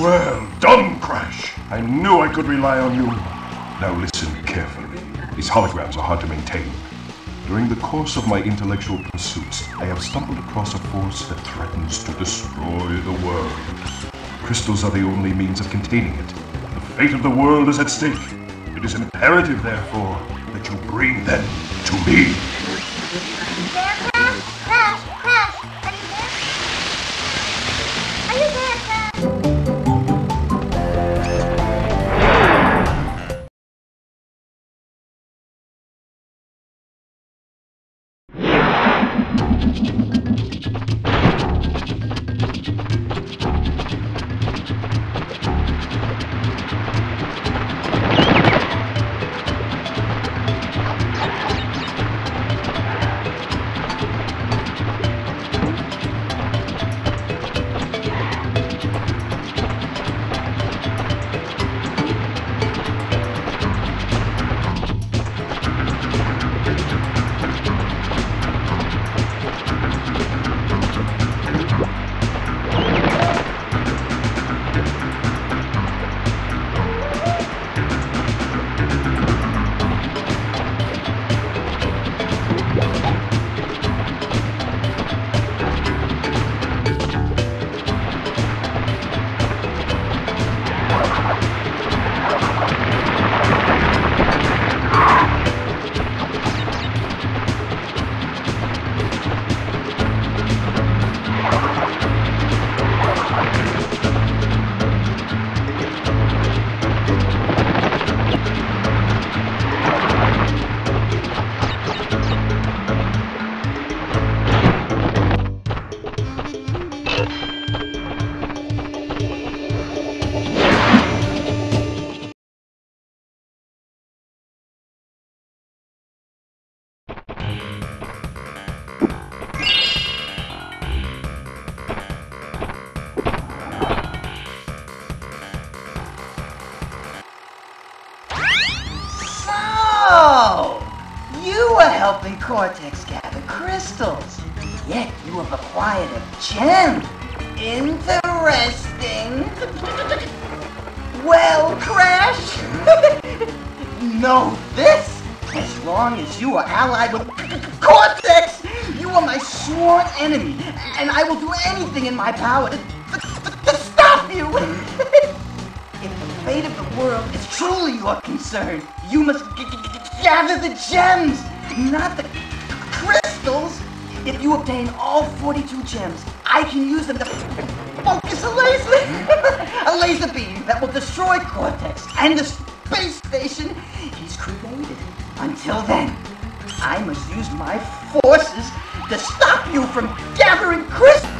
Well done, Crash! I knew I could rely on you. Now listen carefully. These holograms are hard to maintain. During the course of my intellectual pursuits, I have stumbled across a force that threatens to destroy the world. Crystals are the only means of containing it. The fate of the world is at stake. It is imperative, therefore, that you bring them to me. Were helping Cortex gather crystals. Yet you have acquired a gem. Interesting. Well, Crash, know this. As long as you are allied with Cortex, you are my sworn enemy, and I will do anything in my power to, to, to stop you. if the fate of the world is truly your concern, you must gather the gems, not the crystals. If you obtain all 42 gems, I can use them to focus a laser, a laser beam that will destroy Cortex and the space station he's created. Until then, I must use my forces to stop you from gathering crystals.